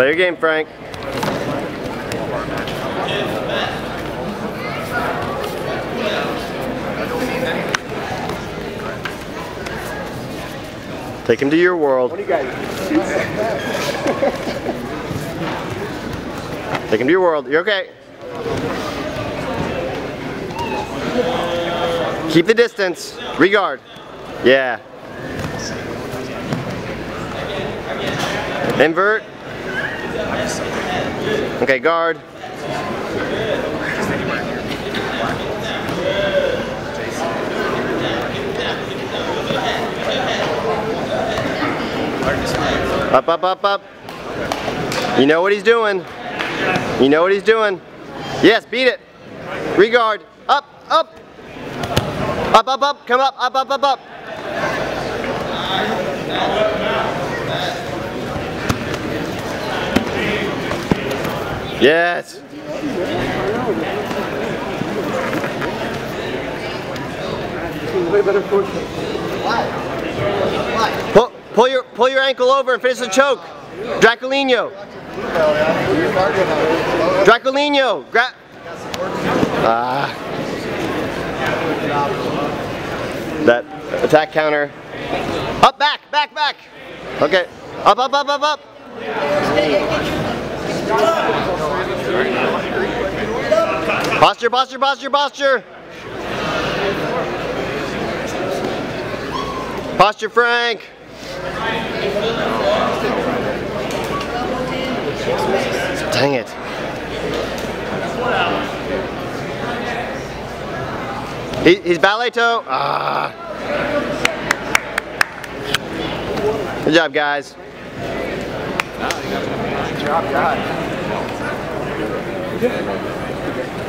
Play your game, Frank. Take him to your world. Take him to your world. You're okay. Keep the distance. Regard. Yeah. Invert. Okay, guard. Up, up, up, up. You know what he's doing. You know what he's doing. Yes, beat it. Regard. Up, up. Up, up, up. Come up, up, up, up, up. Yes. Pull, pull your pull your ankle over and finish the choke. Dracolino. Dracolino. Gra ah. That attack counter. Up, back, back, back. Okay. Up, up, up, up, up. Posture, posture, posture, posture. Posture, Frank. Dang it. He, he's ballet toe. Ah. Good job, guys. Good job, guys. 確かに。